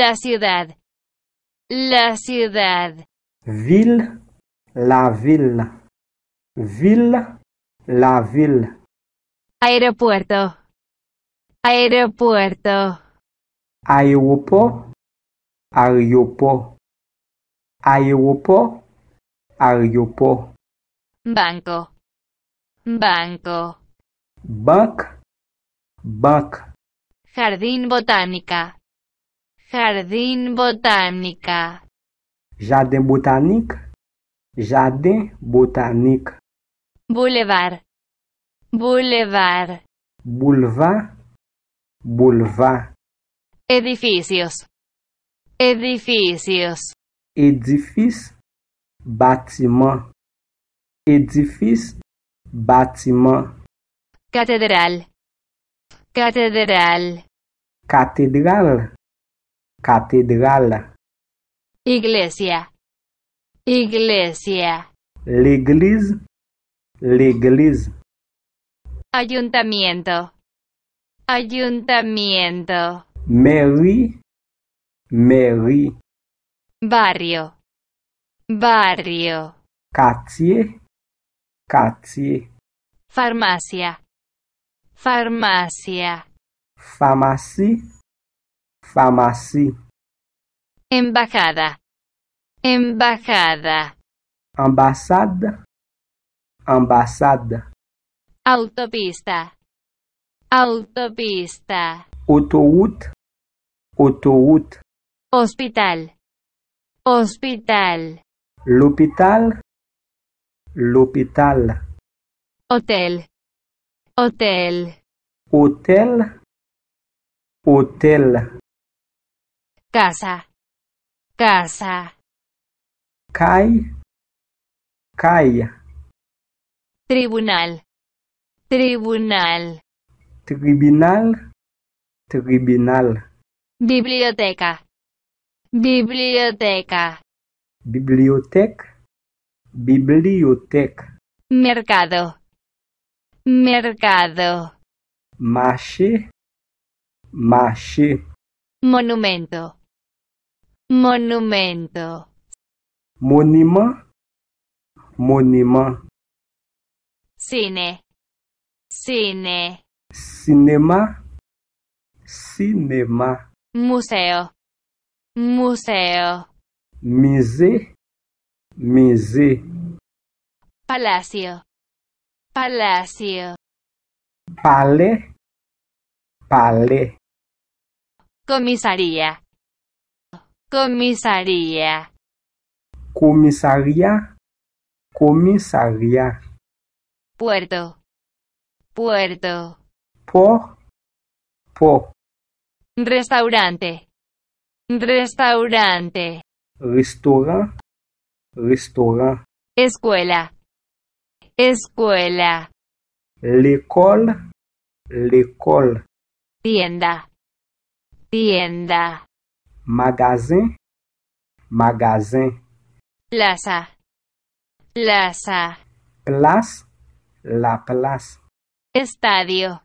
La ciudad. La ciudad. Ville, la ville. Ville, la ville. Aeropuerto. Aeropuerto. Aéroport, aéroport. Aéroport, aéroport. Banco. Banco. Banque, banque. Jardín botánica. Jardín botánica. Jardin botanique, jardin botanique. Boulevard. Boulevard. Boulevard, boulevard. Edificios. Edificios. Édifice, bâtiment. Édifice, bâtiment. Catedral. Catedral. Cathédrale, cathédrale. Iglesia. Iglesia. L'église, l'église. Ayuntamiento. Ayuntamiento. Mairie, mairie. Barrio. Barrio. Quartier, quartier. Farmacia. Farmacia. Pharmacie, pharmacie. Embajada. Embajada. Ambassade, ambassade. Autopista. Autopista. Autoroute, autoroute. Hospital. Hospital. L'hôpital, l'hôpital. Hotel. Hotel. Hôtel, hôtel. Casa. Casa. Caille, caille. Tribunal. Tribunal. Tribunal, tribunal. Biblioteca. Biblioteca. Bibliothèque, bibliothèque. Mercado. Mercado. Marché, marché. Monumento. Monumento. Monument, monument. Cine. Cine. Cinéma, cinéma. Museo. Museo. Musée, musée. Palacio. Palacio. Palais, palais. Comisaría. Comisaría. Commissariat, commissariat. Puerto. Puerto. Port, port. Restaurante. Restaurante. Restaurant, restaurant. Escuela. Escuela. L'école, l'école. Tienda. Tienda. Magasin, magasin. Plaza. Plaza. Place, la place. Estadio.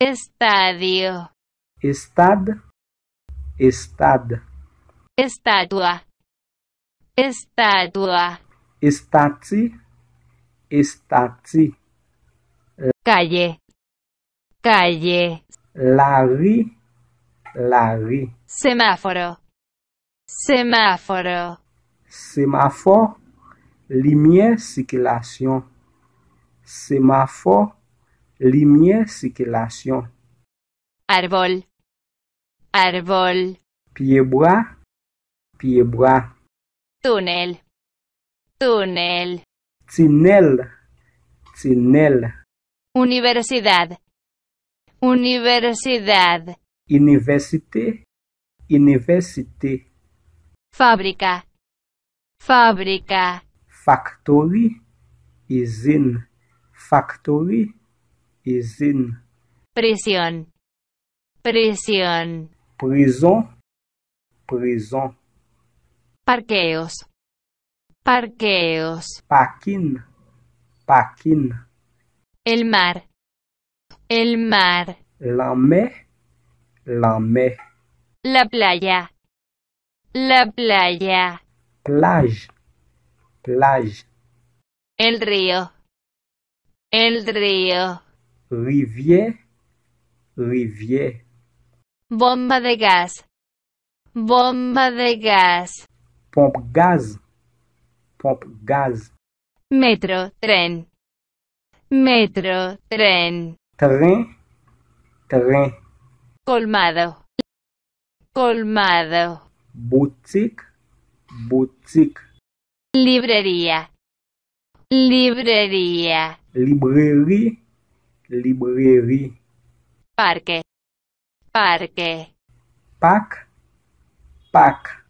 Estadio. Stade, stade. Estatua. Estatua. Estati, estati. Calle. Calle. La rue, la. Semáforo. Semáforo. Sémaphore, lumière, circulation. Sémaphore, lumière, circulation. Árbol. Árbol. Pied-bois, pied-bois. Túnel. Túnel. Tunnel, tunnel. Universidad. Universidad. Université, université. Fábrica. Fábrica. Factory, usine. Factory, usine. Prisión. Prisión. Prison, prison. Parqueos. Parqueos. Parking, parking. El mar. El mar. La mer, la mer. La playa. La playa. plage, plage, El río. El río. rivière, rivière, Bomba de gas. Bomba de gas. pompe gaz, pompe gaz, Metro, tren. Metro, tren. train, train, Colmado. Colmado. boutique, boutique, Librería. Librería. librairie, librairie, Parque. Parque. pack, pack,